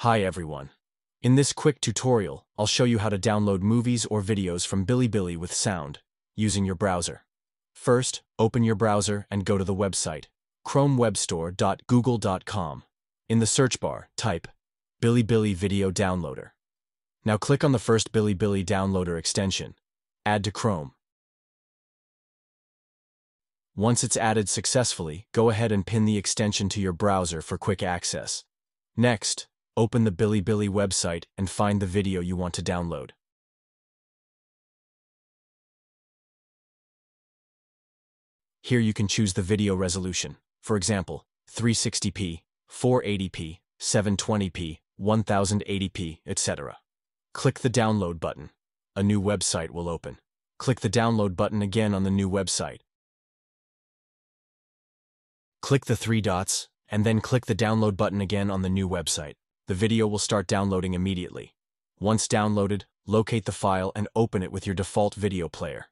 Hi everyone. In this quick tutorial, I'll show you how to download movies or videos from Bilibili with sound, using your browser. First, open your browser and go to the website, chromewebstore.google.com. In the search bar, type Bilibili Video Downloader. Now click on the first Bilibili Downloader extension. Add to Chrome. Once it's added successfully, go ahead and pin the extension to your browser for quick access. Next, open the Bilibili website and find the video you want to download. Here you can choose the video resolution, for example, 360p, 480p, 720p, 1080p, etc. Click the download button. A new website will open. Click the download button again on the new website. Click the three dots, and then click the download button again on the new website. The video will start downloading immediately. Once downloaded, locate the file and open it with your default video player.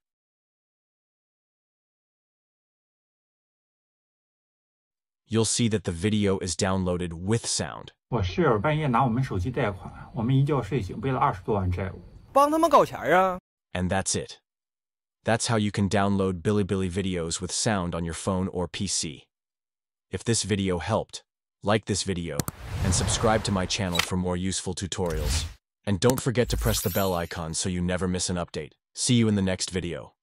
You'll see that the video is downloaded with sound. 我室友半夜拿我们手机贷款，我们一觉睡醒背了二十多万债务。帮他们搞钱啊！ And that's it. That's how you can download Bilibili videos with sound on your phone or PC. If this video helped, like this video and subscribe to my channel for more useful tutorials. And don't forget to press the bell icon so you never miss an update. See you in the next video.